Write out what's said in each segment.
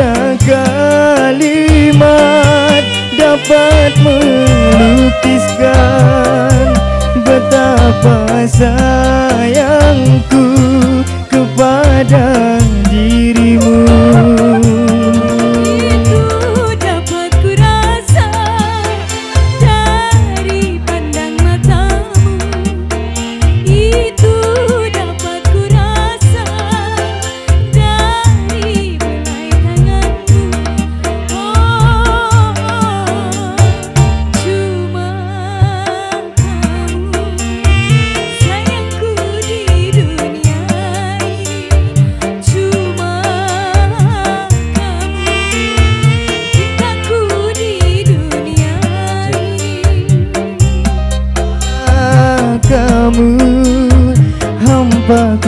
Tiada kalimat dapat melukiskan Betapa sayangku kepada dirimu.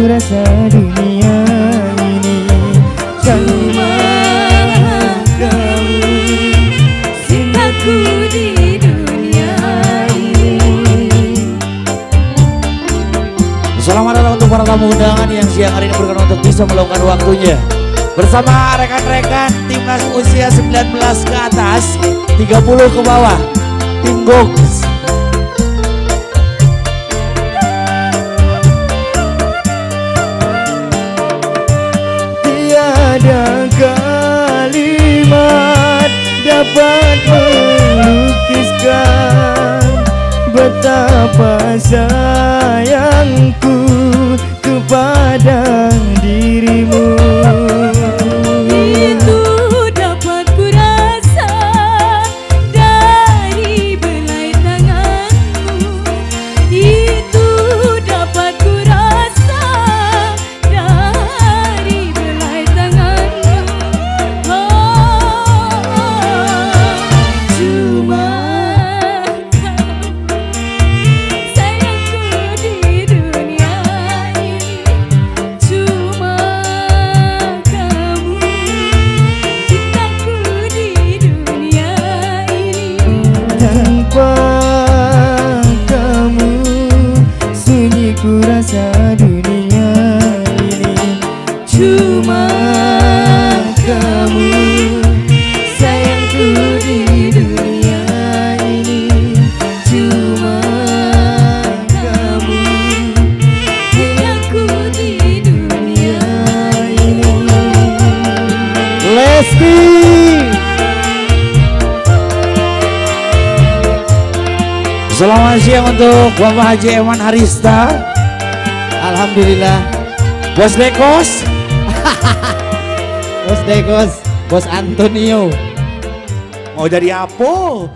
Rasa dunia ini. Cuma kamu Cintaku di dunia ini Selamat datang untuk para tamu undangan yang siang hari ini berkenan untuk bisa meluangkan waktunya. Bersama rekan-rekan timnas usia 19 ke atas 30 ke bawah Tim Goks ada kalimat dapat melukiskan betapa sayangku kepada cuma kamu sayangku di dunia ini cuma kamu sayangku di dunia ini Lesti Selamat siang untuk Bapak Haji Eman Harista. Alhamdulillah. Bos Bos Dekos. Bos Antonio. Mau jadi apa?